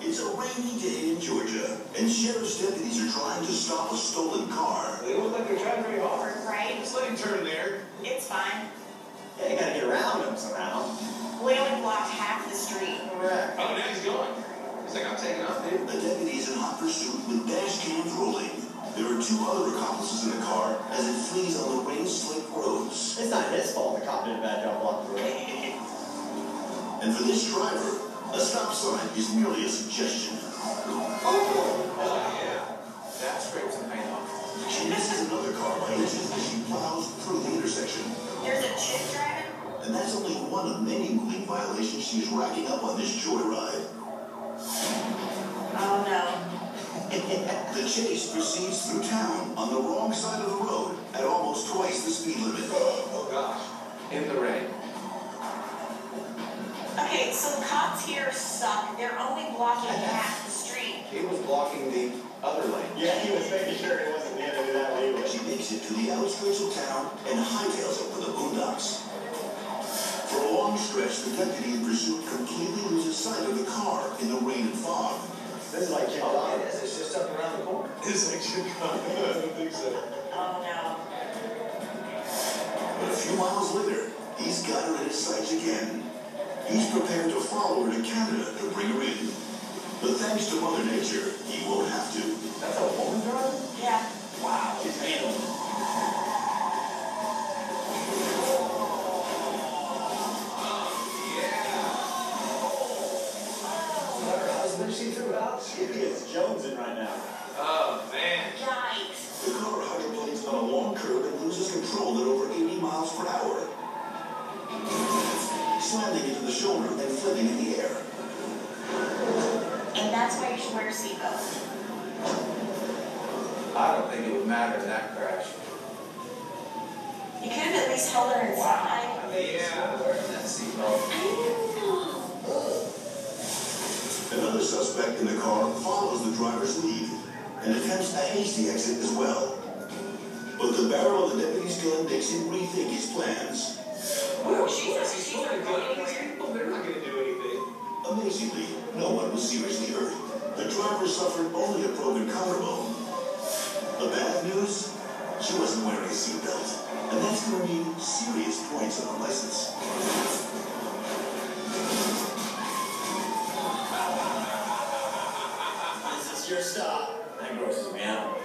It's a rainy day in Georgia, and sheriff's deputies are trying to stop a stolen car. They look like they're trying very hard. Right? Just let him turn there. It's fine. Yeah, you gotta get around him somehow. We only blocked half the street. Correct. Oh, now he's gone. He's like, I'm taking off, dude. The deputies in hot pursuit with dash cams rolling. There are two other accomplices in the car as it flees on the rain-slicked roads. It's not his fault the cop did a bad job blocking the road. And for this driver, a stop sign is merely a suggestion. Oh, yeah. That scrapes some paint off. She misses another car by inches as she plows through the intersection. There's a chick driving. And that's only one of many moving violations she's racking up on this joyride. Oh no. The chase proceeds through town on the wrong side of the road at almost twice the speed limit. Oh, gosh. In the rain. Okay, so the cops here suck. They're only blocking half the street. He was blocking the other lane. Yeah, he was making sure it wasn't the end of that way. She makes it to the outskirts of town and hightails it for the boondocks. For a long stretch, the deputy in pursuit completely loses sight of the car in the rain and fog. This is like Jim Oh, it is. It's just up around the corner. It's like Jim I don't think so. Oh no. But a few miles later, prepared to follow her to Canada to bring her in. But thanks to Mother Nature, he won't have to. That's a woman driving? Yeah. Wow. She's handling it. Let her husband she threw out? She is jonesing right now. Oh, man. Yikes. The car hydroplanes on a long curve and loses control at over 80 miles per hour. Slamming into the shoulder and flipping in the air. And that's why you should wear a seatbelt. I don't think it would matter in that crash. You could have at least held her inside. Wow. I mean, Yeah. Wearing that seatbelt. I didn't know. Another suspect in the car follows the driver's lead and attempts a hasty exit as well. But the barrel of the deputy's gun makes him rethink his plans. Oh, Jesus, she's not. People, they're not going to do anything. Amazingly, no one was seriously hurt. The driver suffered only a broken collarbone. The bad news? She wasn't wearing a seatbelt. And that's going to mean serious points on her license. This is your stop. That grosses me out.